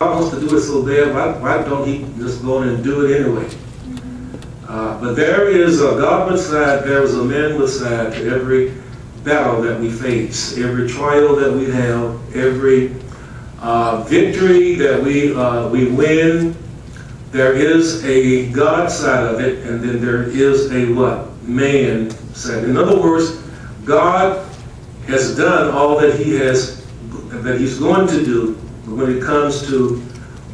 God wants to do it so bad, why, why don't he just go in and do it anyway? Uh, but there is a Godward side, there is a manward side to every battle that we face, every trial that we have, every uh, victory that we, uh, we win. There is a God side of it, and then there is a what? Man side. In other words, God has done all that he has, that he's going to do when it comes to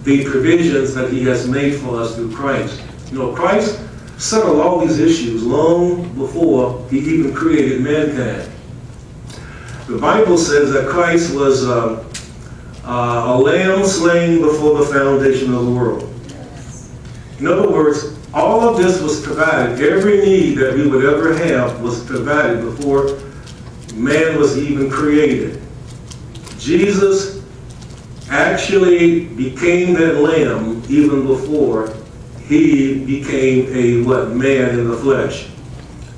the provisions that he has made for us through Christ. You know, Christ settled all these issues long before he even created mankind. The Bible says that Christ was uh, uh, a lamb slain before the foundation of the world. In other words, all of this was provided. Every need that we would ever have was provided before man was even created. Jesus actually became that lamb even before he became a what man in the flesh.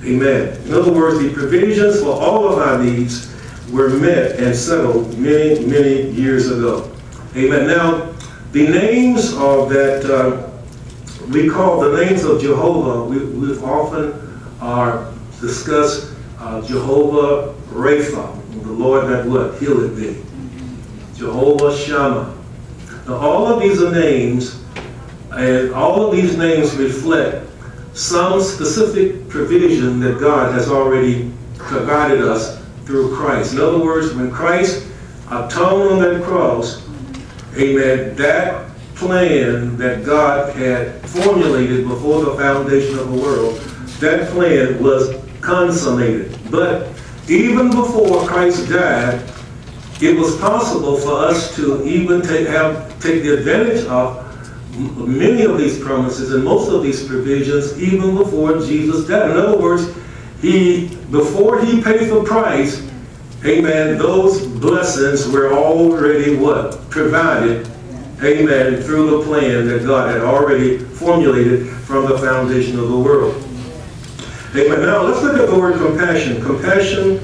Amen. In other words, the provisions for all of our needs were met and settled many, many years ago. Amen. Now, the names of that uh, we call the names of Jehovah. We, we've often are discussed uh, Jehovah Rapha, the Lord that what healeth thee. Jehovah Shammah. Now, all of these are names, and all of these names reflect some specific provision that God has already provided us through Christ. In other words, when Christ atoned on that cross, amen, that plan that God had formulated before the foundation of the world, that plan was consummated. But even before Christ died, it was possible for us to even take, have, take the advantage of many of these promises and most of these provisions even before Jesus died. In other words, he before he paid the price, amen, those blessings were already what? Provided, amen, through the plan that God had already formulated from the foundation of the world. Amen. Now let's look at the word compassion. Compassion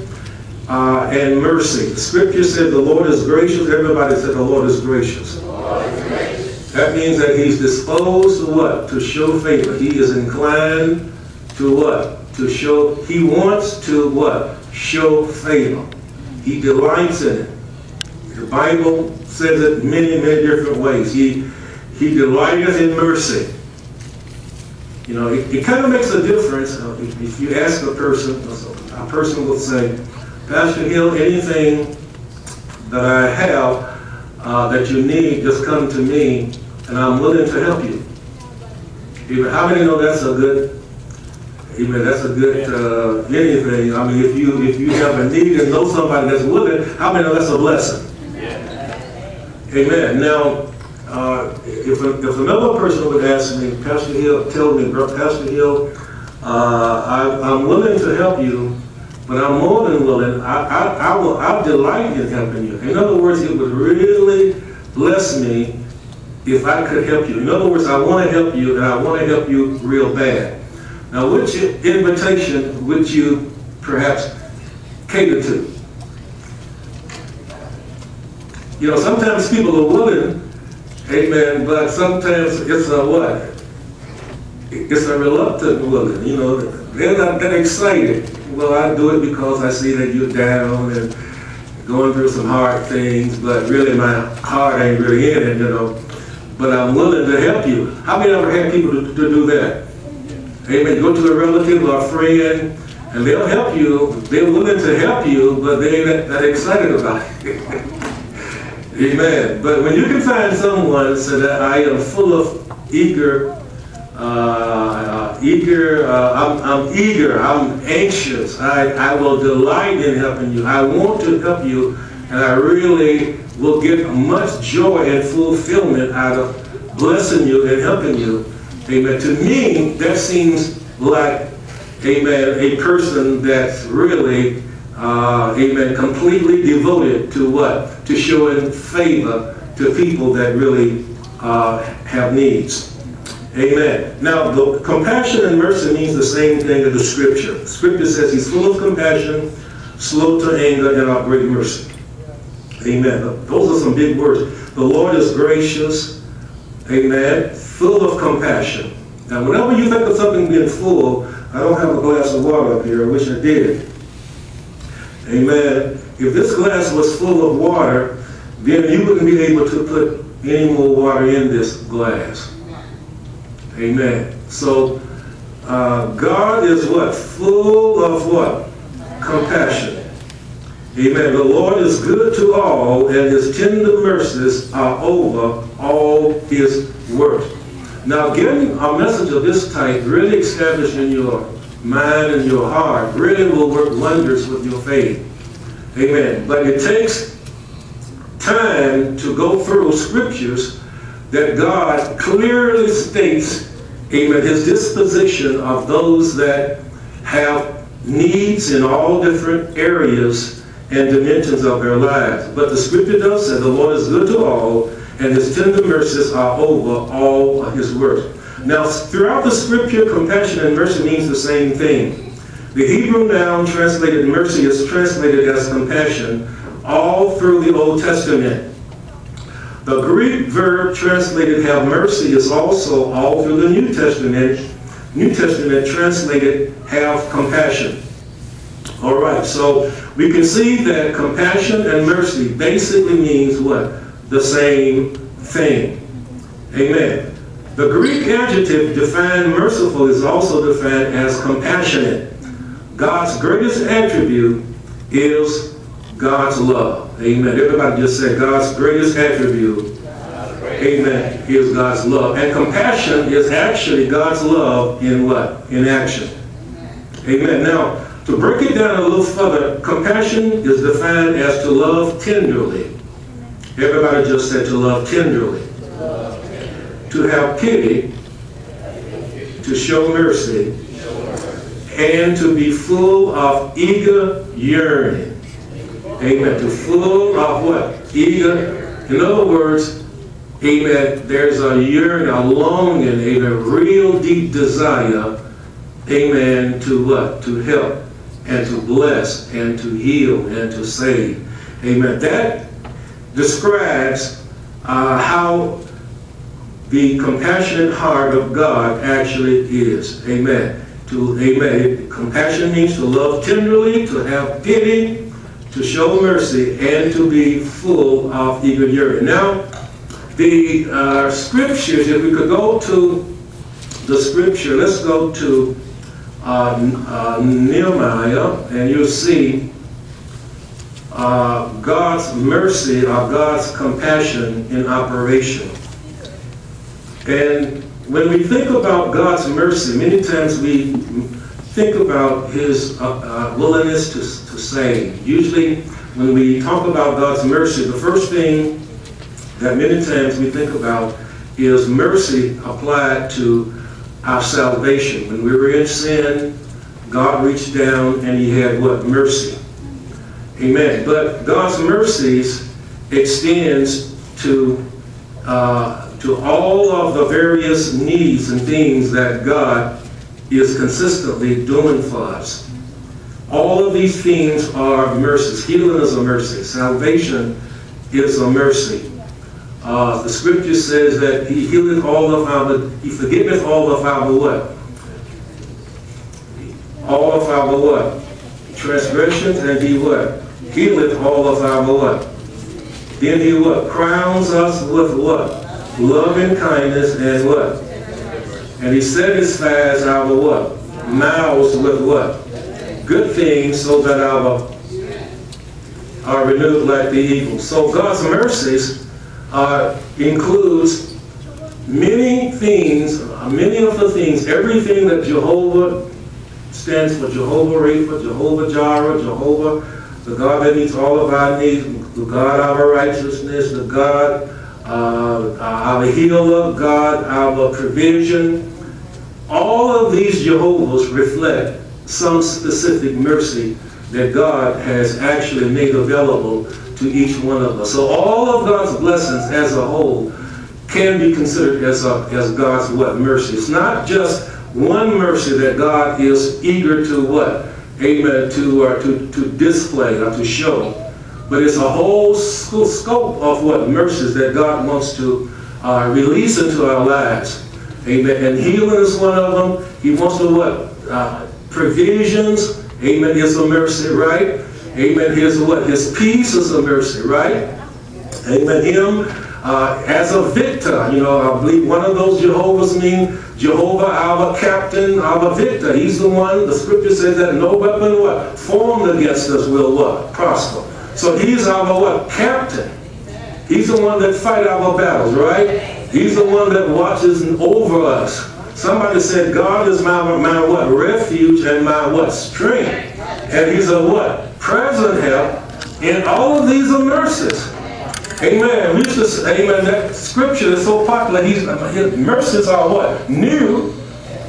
uh, and mercy. The scripture said the Lord is gracious. Everybody said the Lord is gracious. That means that he's disposed to what? To show favor. He is inclined to what? To show, he wants to what? Show favor. He delights in it. The Bible says it many, many different ways. He, he delighteth in mercy. You know, it, it kind of makes a difference if, if you ask a person, a person will say, Pastor Hill, anything that I have uh, that you need, just come to me, and I'm willing to help you. Even, how many know that's a good, even that's a good uh, anything? I mean, if you if you have a need and know somebody that's willing, how many know that's a blessing? Amen. Now, uh, if, if another person would ask me, Pastor Hill, tell me, Pastor Hill, uh, I, I'm willing to help you, but I'm more than willing. I, I, I will. I delight in helping you. In other words, it would really bless me if I could help you. In other words, I want to help you, and I want to help you real bad. Now, which invitation would you perhaps cater to? You know, sometimes people are willing, amen, but sometimes it's a what? It's a reluctant willing. You know, they're not that excited. Well, I do it because I see that you're down and going through some hard things, but really my heart ain't really in it, you know. But I'm willing to help you. How many ever had people to, to do that? Amen. Go to a relative or a friend, and they'll help you. They're willing to help you, but they ain't that, excited about it. Amen. But when you can find someone so that I am full of eager, uh, eager, uh, I'm, I'm, eager, I'm anxious, I, I will delight in helping you. I want to help you, and I really will get much joy and fulfillment out of blessing you and helping you. Amen. To me, that seems like, amen, a person that's really uh, amen, completely devoted to what? To showing favor to people that really uh, have needs. Amen. Now, the compassion and mercy means the same thing in the scripture. Scripture says he's full of compassion, slow to anger, and great mercy. Amen. Those are some big words. The Lord is gracious, amen, full of compassion. Now, whenever you think of something being full, I don't have a glass of water up here. I wish I did. Amen. If this glass was full of water, then you wouldn't be able to put any more water in this glass. Amen. So, uh, God is what? Full of what? Compassion. Amen. The Lord is good to all, and his tender mercies are over all his work. Now, getting a message of this type really established in your mind and your heart really will work wonders with your faith. Amen. But it takes time to go through scriptures that God clearly states, amen, his disposition of those that have needs in all different areas and dimensions of their lives. But the scripture does say the Lord is good to all, and his tender mercies are over all his works. Now, throughout the scripture, compassion and mercy means the same thing. The Hebrew noun translated mercy is translated as compassion all through the Old Testament. The Greek verb translated have mercy is also all through the New Testament. New Testament translated have compassion. All right, so we can see that compassion and mercy basically means what? The same thing. Amen. The Greek adjective defined merciful is also defined as compassionate. God's greatest attribute is God's love. Amen. Everybody just said God's greatest attribute. Amen. Is God's love. And compassion is actually God's love in what? In action. Amen. Now, to break it down a little further, compassion is defined as to love tenderly. Everybody just said to love tenderly. To have pity, to show mercy, and to be full of eager yearning. Amen. To full of what? Eager. In other words, amen, there's a yearning, a longing, a real deep desire, amen, to what? To help and to bless and to heal and to save. Amen. That describes uh, how the compassionate heart of God actually is. Amen. To amen. Compassion means to love tenderly, to have pity, to show mercy, and to be full of eager yearning. Now, the uh, scriptures, if we could go to the scripture, let's go to uh, uh, Nehemiah, and you'll see uh, God's mercy or God's compassion in operation. And when we think about God's mercy, many times we think about his uh, uh, willingness to, to save. Usually when we talk about God's mercy, the first thing that many times we think about is mercy applied to our salvation. When we were in sin, God reached down and he had what? Mercy. Amen. But God's mercies extends to uh, to all of the various needs and things that God is consistently doing for us. All of these things are mercies. Healing is a mercy. Salvation is a mercy. Uh, the scripture says that he healeth all of our, he forgiveth all of our what? All of our what? Transgressions and he what? Healeth all of our what? Then he what? Crowns us with what? Loving kindness and what? And he satisfies our what? Mouths with what? Good things so that our are renewed like the eagles. So God's mercies uh, includes many things, many of the things, everything that Jehovah stands for, Jehovah Rapha, Jehovah Jireh, Jehovah, the God that meets all of our needs, the God our righteousness, the God, uh, our healer, God, our provision. All of these Jehovahs reflect some specific mercy that God has actually made available to each one of us. So all of God's blessings as a whole can be considered as, a, as God's what? Mercy. It's not just one mercy that God is eager to what? Amen. To, uh, to, to display or to show. but it's a whole scope of what mercies that God wants to uh, release into our lives. Amen. And healing is one of them. He wants to what? Uh, provisions. Amen. Is a mercy, right? Amen. His what? His peace is a mercy, right? Amen. Him uh, as a victor. You know, I believe one of those Jehovah's mean Jehovah, our captain, our victor. He's the one, the scripture says that no weapon what? Formed against us will what? Prosper. So he's our what? Captain. He's the one that fight our battles, right? He's the one that watches over us. Somebody said, God is my, my what? Refuge and my what? Strength. And he's a what? Present help in all of these are mercies. Amen. We amen, that scripture is so popular. He's, his mercies are what? New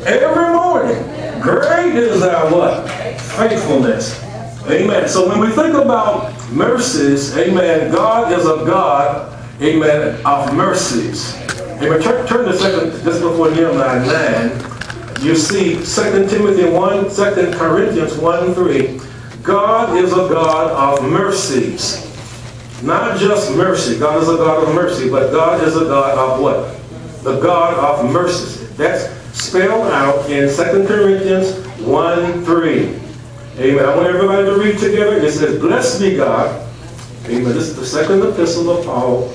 every morning. Great is our what? Faithfulness. Amen. So when we think about mercies, amen, God is a God, amen, of mercies. Amen. Turn, turn to second, just before Nehemiah 9, you see 2 Timothy 1, 2 Corinthians 1, 3. God is a God of mercies. Not just mercy. God is a God of mercy, but God is a God of what? The God of mercies. That's spelled out in 2 Corinthians 1 3. Amen. I want everybody to read together. It says, Blessed be God. Amen. This is the second epistle of Paul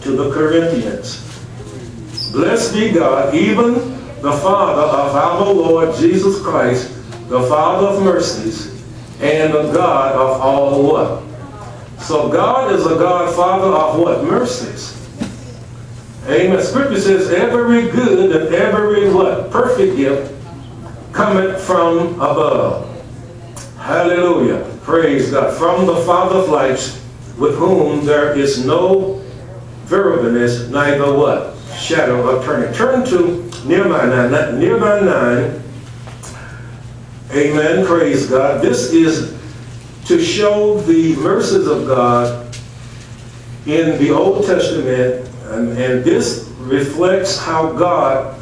to the Corinthians. Blessed be God, even the Father of our Lord Jesus Christ, the Father of mercies, and the God of all what? So God is a God, Father of what? Mercies. Amen. Scripture says every good and every what? Perfect gift cometh from above. Hallelujah. Praise God. From the Father of lights, with whom there is no variableness, neither what? Shadow of turning. Turn to Nehemiah 9. Nehemiah 9. Amen. Praise God. This is to show the mercies of God in the Old Testament, and, and this reflects how God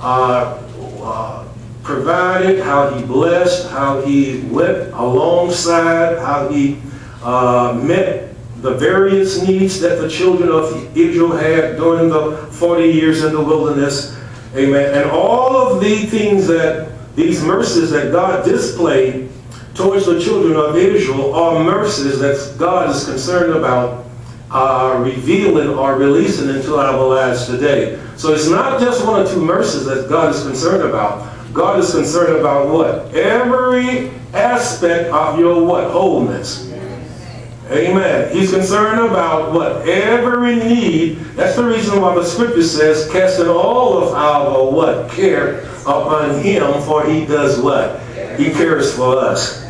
uh, uh, provided, how He blessed, how He went alongside, how He uh, met the various needs that the children of Israel had during the 40 years in the wilderness. Amen. And all of the things that these mercies that God displayed towards the children of Israel are mercies that God is concerned about uh, revealing or releasing into our lives today. So it's not just one or two mercies that God is concerned about. God is concerned about what? Every aspect of your what? Wholeness. Amen. He's concerned about what? Every need. That's the reason why the scripture says, casting all of our what? Care upon him, for he does what? He cares for us.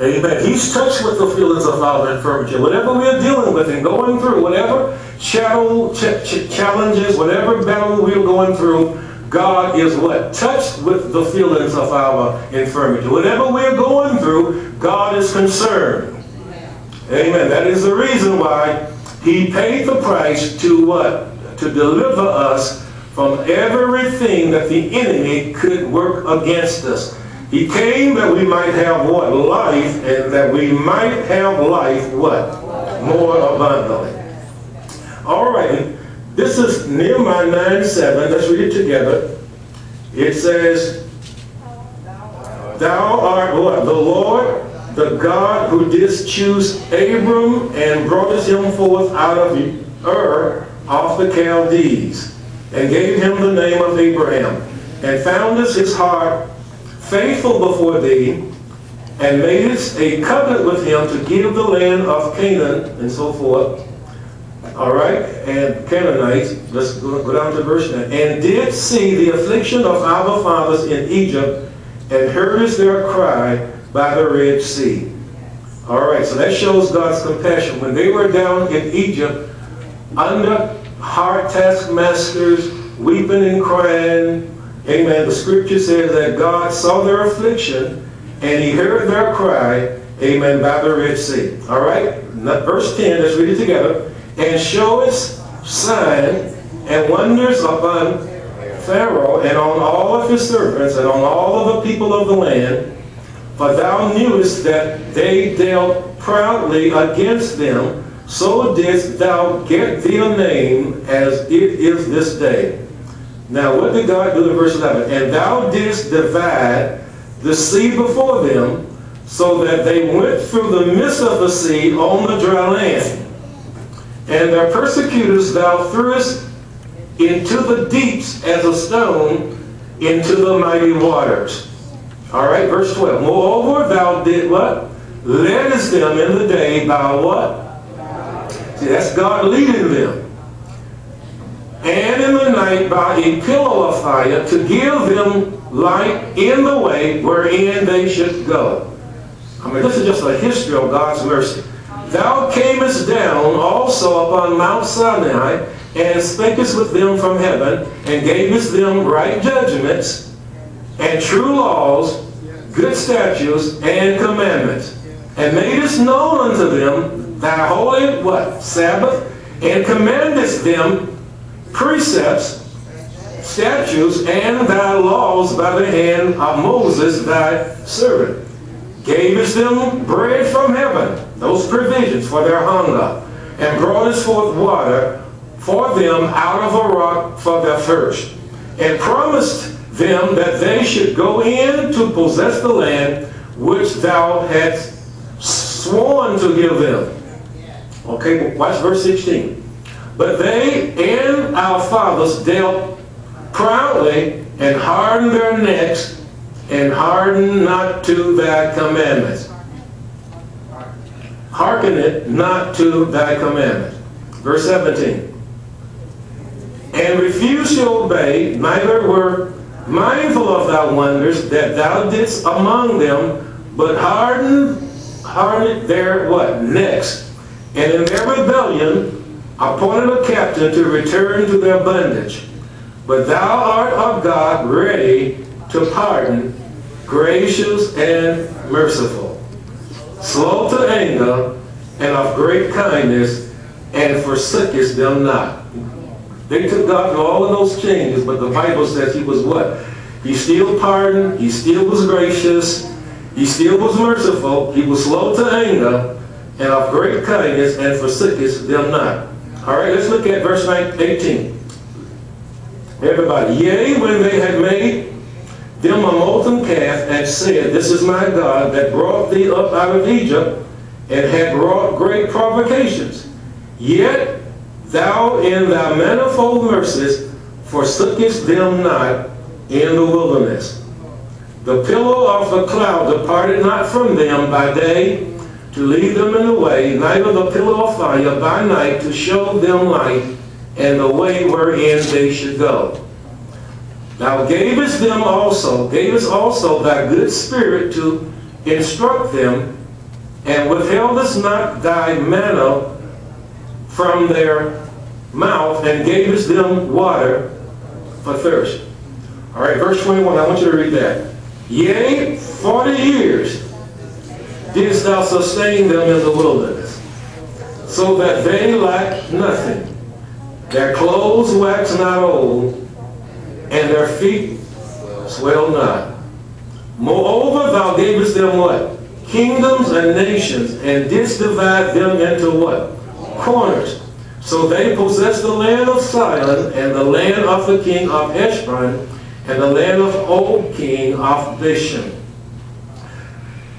Amen. He's touched with the feelings of our infirmity. Whatever we're dealing with and going through, whatever challenges, whatever battle we're going through, God is what? Touched with the feelings of our infirmity. Whatever we're going through, God is concerned. Amen. That is the reason why he paid the price to what? To deliver us from everything that the enemy could work against us. He came that we might have what? Life, and that we might have life what? More abundantly. All right. This is Nehemiah 9 7. Let's read it together. It says, Thou art what? The Lord, the God who didst choose Abram and broughtest him forth out of Ur off the Chaldees, and gave him the name of Abraham, and foundest his heart faithful before thee, and madest a covenant with him to give the land of Canaan, and so forth. All right, and Canaanites, let's go, go down to verse 9. And did see the affliction of our fathers in Egypt, and heard their cry by the Red Sea. All right, so that shows God's compassion. When they were down in Egypt, under hard taskmasters, weeping and crying, Amen. The scripture says that God saw their affliction and he heard their cry, amen, by the Red Sea. All right? Verse 10, let's read it together. And show us sign and wonders upon Pharaoh and on all of his servants and on all of the people of the land. For thou knewest that they dealt proudly against them, so didst thou get thee a name as it is this day. Now what did God do in verse 11? And thou didst divide the sea before them, so that they went through the midst of the sea on the dry land. And their persecutors thou threwest into the deeps as a stone into the mighty waters. All right, verse 12. Moreover, thou did what? Leddest them in the day by what? See, that's God leading them. And in the night by a pillar of fire to give them light in the way wherein they should go. I mean, this is just a history of God's mercy. Thou camest down also upon Mount Sinai, and spakest with them from heaven, and gavest them right judgments, and true laws, good statutes, and commandments, and madest known unto them thy holy what? Sabbath, and commandest them precepts, statutes, and thy laws by the hand of Moses thy servant. Gavest them bread from heaven, those provisions for their hunger, and broughtest forth water for them out of a rock for their thirst, and promised them that they should go in to possess the land which thou hadst sworn to give them. Okay, watch verse 16. But they and our fathers dealt proudly and hardened their necks and hardened not to thy commandments. Hearken it not to thy commandments. Verse 17. And refused to obey, neither were mindful of thy wonders that thou didst among them, but hardened, hardened their what? Necks. And in their rebellion appointed a captain to return to their bondage. But thou art of God ready to pardon, gracious and merciful, slow to anger, and of great kindness, and forsookest them not. They took God through all of those changes, but the Bible says he was what? He still pardoned, he still was gracious, he still was merciful, he was slow to anger, and of great kindness, and forsookest them not. All right, let's look at verse 18. Everybody. Yea, when they had made them a molten calf, and said, This is my God that brought thee up out of Egypt, and had wrought great provocations. Yet thou in thy manifold mercies forsookest them not in the wilderness. The pillar of the cloud departed not from them by day to lead them in the way, neither the pillar of fire by night to show them light and the way wherein they should go. Thou gavest them also, gavest also thy good spirit to instruct them, and withheldest not thy manna from their mouth, and gavest them water for thirst. All right, verse 21, I want you to read that. Yea, 40 years didst thou sustain them in the wilderness, so that they lacked nothing. Their clothes wax not old, and their feet swell not. Moreover, thou gavest them what? Kingdoms and nations, and didst divide them into what? Corners. So they possessed the land of Sihon, and the land of the king of Heshbon, and the land of Og king of Bashan.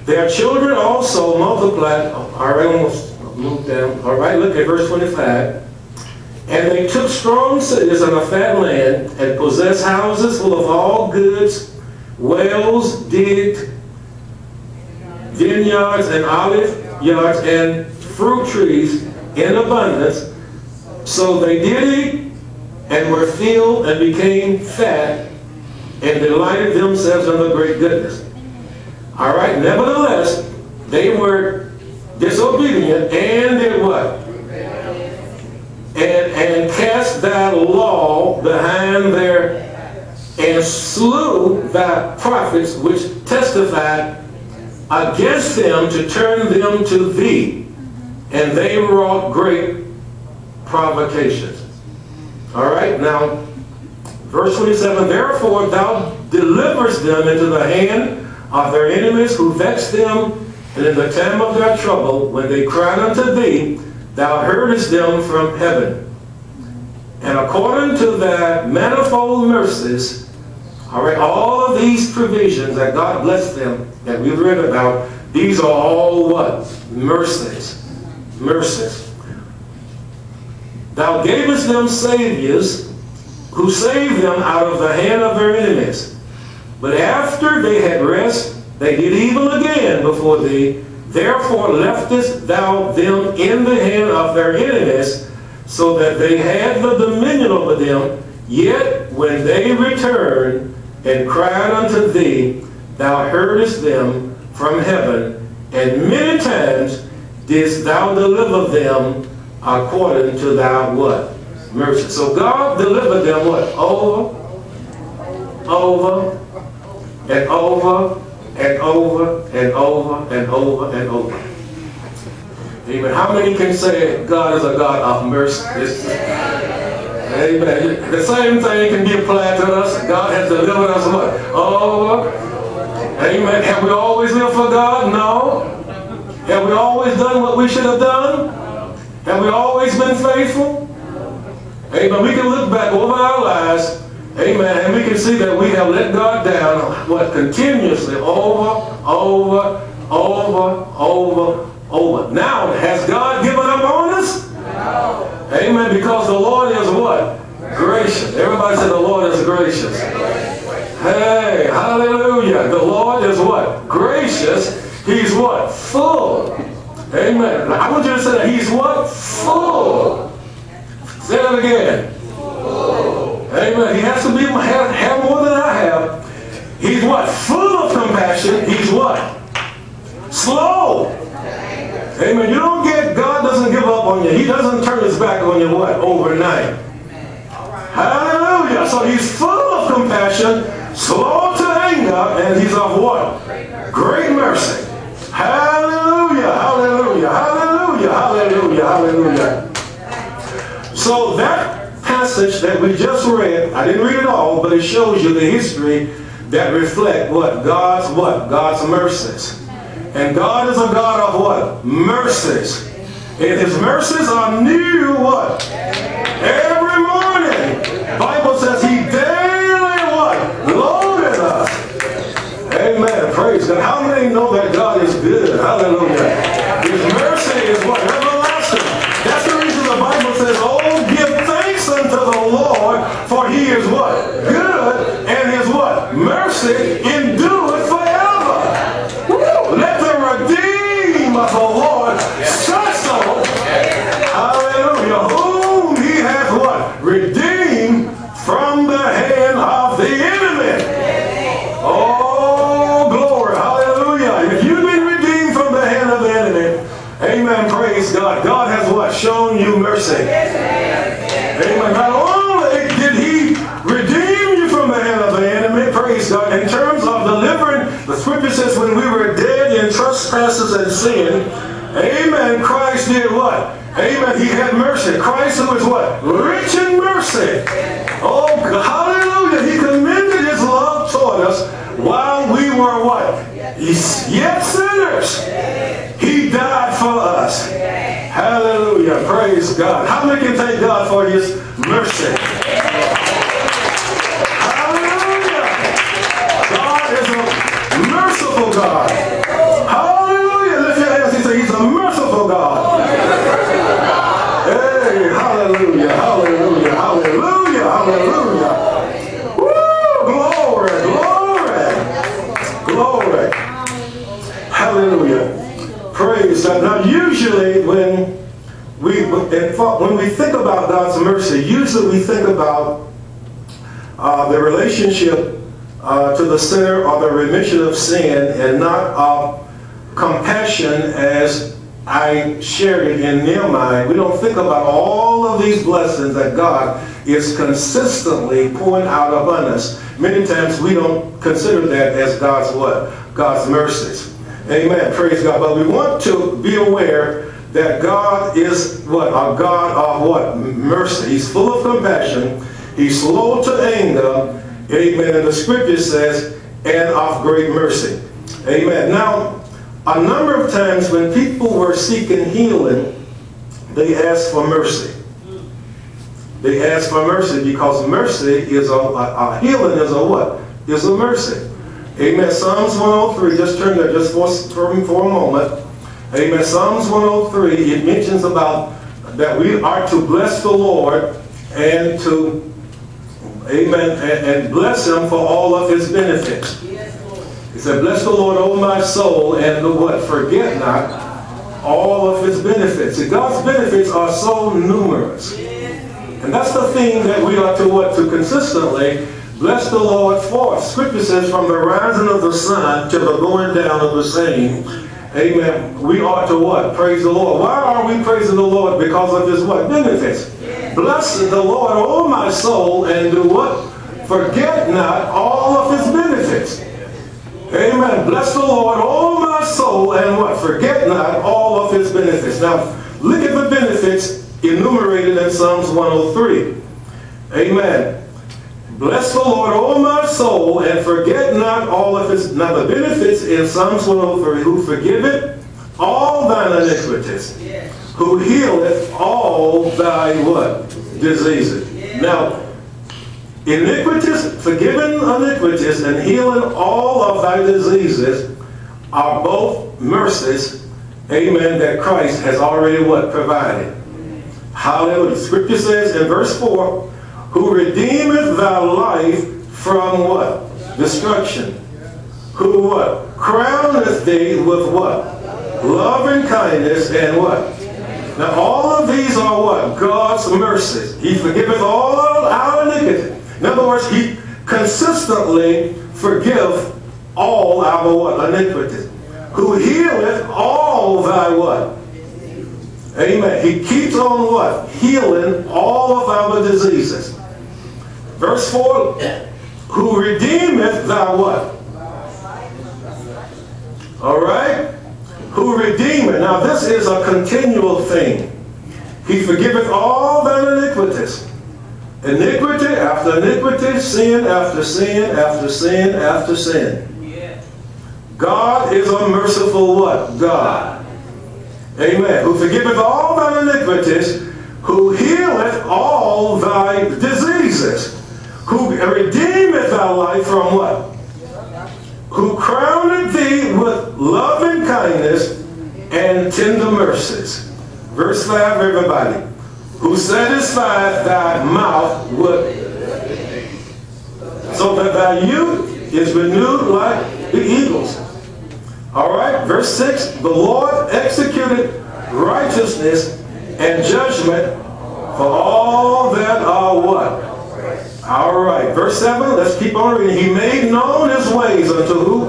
Their children also multiplied. All right, almost moved down. All right, look at verse 25. And they took strong cities and a fat land, and possessed houses full of all goods, wells digged, vineyards and olive yards, and fruit trees in abundance. So they did eat, and were filled, and became fat, and delighted themselves in the great goodness. All right, nevertheless, they were disobedient, and did what? and, and cast thy law behind their, and slew thy prophets which testified against them to turn them to thee, and they wrought great provocations. All right, now, verse 27, Therefore thou deliverest them into the hand of their enemies who vex them, And in the time of their trouble, when they cried unto thee, thou heardest them from heaven. And according to thy manifold mercies, all right, all of these provisions that God blessed them that we've read about, these are all what? Mercies. Mercies. Thou gavest them saviors who saved them out of the hand of their enemies. But after they had rest, they did evil again before thee. Therefore leftest thou them in the hand of their enemies, so that they had the dominion over them. Yet when they returned and cried unto thee, thou heardest them from heaven, and many times didst thou deliver them according to thy what? Mercy. So God delivered them what? Over, over, and over, and over, and over, and over, and over. Amen. How many can say God is a God of mercy? Amen. The same thing can be applied to us. God has delivered us what? Over. Amen. Have we always lived for God? No. Have we always done what we should have done? Have we always been faithful? No. Amen. We can look back over our lives, amen, and we can see that we have let God down, what, continuously, over, over, over, over, over. Now, has God given up on us? No. Amen. Because the Lord is what? Gracious. Everybody said the Lord is gracious. Hey, hallelujah. The Lord is what? Gracious. He's what? Full. Amen. I want you to say that. He's what? Full. Say that again. Full. Amen. He has to be have, have more than I have. He's what? Full of compassion. He's what? Slow. Amen. You don't get, God doesn't give up on you. He doesn't turn his back on you, what? Overnight. Hallelujah. So he's full of compassion, slow to anger, and he's of what? Great mercy. Hallelujah. Hallelujah. Hallelujah. Hallelujah. Hallelujah. So that passage that we just read, I didn't read it all, but it shows you the history that reflect what? God's what? God's mercies. And God is a God of what? Mercies. And his mercies are new what? Every morning. Bible says he daily what? Loaded us. Praise God. How many know that God is good? Hallelujah. His mercy is what? Everlasting. That's the reason the Bible says, Oh, give thanks unto the Lord, for he is what? Good, trespasses and sin, amen, Christ did what? Amen. He had mercy. Christ is what? Rich in mercy. Oh, hallelujah. He commended his love toward us while we were what? Yet sinners. He died for us. Hallelujah. Praise God. How many can thank God for his mercy? Usually when we when we think about God's mercy, usually we think about uh, the relationship uh, to the sinner or the remission of sin and not of compassion as I shared it in Nehemiah. We don't think about all of these blessings that God is consistently pouring out upon us. Many times we don't consider that as God's what? God's mercies. Amen. Praise God. But we want to be aware that God is what? A God of what? Mercy. He's full of compassion. He's slow to anger. Amen. And the scripture says, and of great mercy. Amen. Now, A number of times when people were seeking healing, they asked for mercy. They asked for mercy because mercy is a, a, a healing is a what? Is a mercy. Amen. Psalms 103, just turn there just for, for, for a moment. Amen. Psalms 103, it mentions about that we are to bless the Lord and to, amen, and, and bless him for all of his benefits. He said, bless the Lord, O my soul, and the what? Forget not all of his benefits. See, God's benefits are so numerous. And that's the thing that we are to what? To consistently bless the Lord for. Scripture says, from the rising of the sun to the going down of the same, amen, we ought to what? Praise the Lord. Why are we praising the Lord? Because of his what? Benefits. Bless the Lord, O my soul, and do what? Forget not all of his benefits. Amen. Bless the Lord, O my soul, and what? Forget not all of his benefits. Now, look at the benefits enumerated in Psalms 103. Amen. Bless the Lord, O my soul, and forget not all of his. Now, the benefits in Psalms 103 who forgiveth all thine iniquities, who healeth all thy what? Diseases. Now, iniquities, forgiving iniquities, and healing all of thy diseases are both mercies, amen, that Christ has already what? Provided. Hallelujah. Scripture says in verse 4, who redeemeth thy life from what? Destruction. Who what? Crowneth thee with what? Love and kindness and what? Now all of these are what? God's mercy. He forgiveth all our iniquity. In other words, he consistently forgive all our what? Iniquities. Who healeth all thy what? Amen. He keeps on what? Healing all of our diseases. Verse 4, who redeemeth thy what? All right? Who redeemeth. Now this is a continual thing. He forgiveth all thine iniquities. Iniquity after iniquity, sin after sin after sin after sin. God is a merciful what? God. Amen. Who forgiveth all thy iniquities, who healeth all thy diseases, who redeemeth thy life from what? Who crowned thee with love and kindness and tender mercies. Verse 5, everybody. Who satisfied thy mouth with so that thy youth is renewed like the eagles. All right, verse 6 The Lord executed righteousness and judgment for all that are what? All right, verse 7, let's keep on reading. He made known his ways unto who?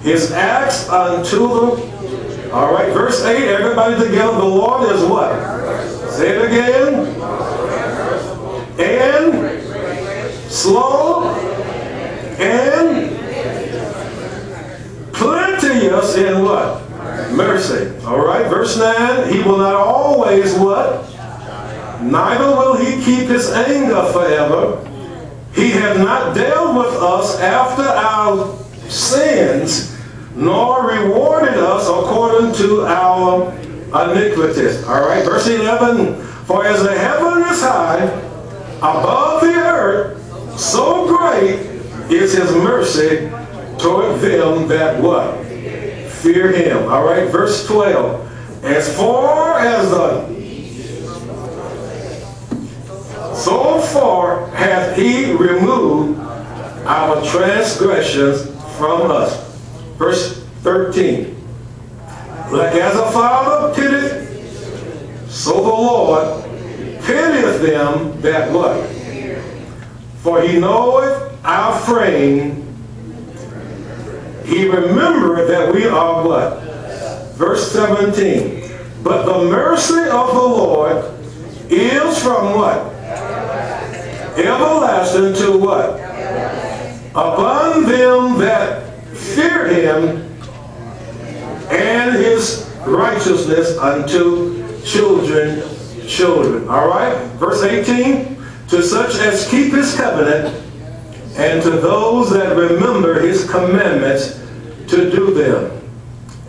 His acts unto the. All right, verse 8, everybody together. The Lord is what? Say it again. And slow and plenteous in what? Mercy. All right, verse 9. He will not always what? Neither will he keep his anger forever. He hath not dealt with us after our sins, nor rewarded us according to our iniquities. All right, verse 11. For as the heaven is high above the earth, so great is his mercy toward them that what? Fear him. All right, verse 12. As far as the so far hath he removed our transgressions from us. Verse 13. Like as a father pitieth, so the Lord pitieth them that what? For he knoweth our frame. He remembered that we are what? Verse 17. But the mercy of the Lord is from what? Everlasting to what? Upon them that fear him and his righteousness unto children, children. All right? Verse 18. To such as keep his covenant and to those that remember his commandments to do them.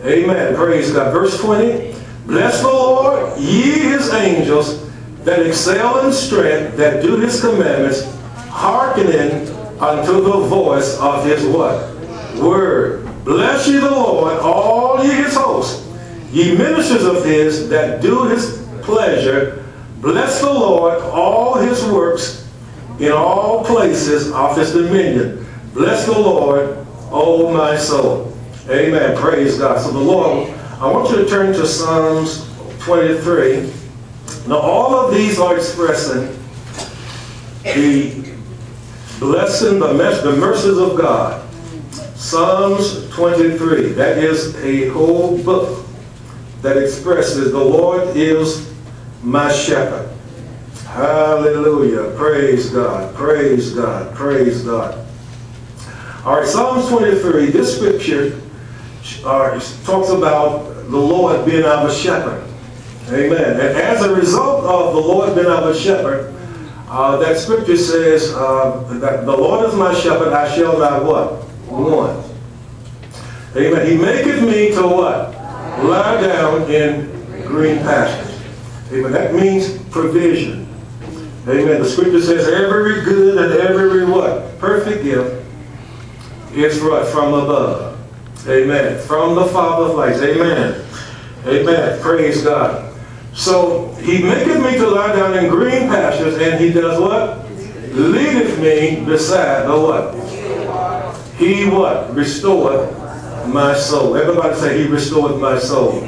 Amen. Praise God. Verse 20. Bless the Lord, ye his angels that excel in strength, that do his commandments, hearkening unto the voice of his what? Word. Bless ye the Lord, all ye his hosts, ye ministers of his that do his pleasure. Bless the Lord, all his works in all places of his dominion. Bless the Lord, O my soul. Amen. Praise God. So the Lord, I want you to turn to Psalms 23. Now all of these are expressing the blessing, the, the mercies of God. Psalms 23, that is a whole book that expresses the Lord is my shepherd. Hallelujah. Praise God. Praise God. Praise God. All right, Psalms 23, this scripture uh, talks about the Lord being our shepherd. Amen. And as a result of the Lord being our shepherd, uh, that scripture says uh, that the Lord is my shepherd, I shall not what? Want. Amen. He maketh me to what? Lie down in green pastures. Amen. That means provision. Amen. The scripture says every good and every what? Perfect gift is what? From above. Amen. From the Father of lights. Amen. Amen. Praise God. So he maketh me to lie down in green pastures, and he does what? Leadeth me beside the what? He what? Restored my soul. Everybody say he restored my soul.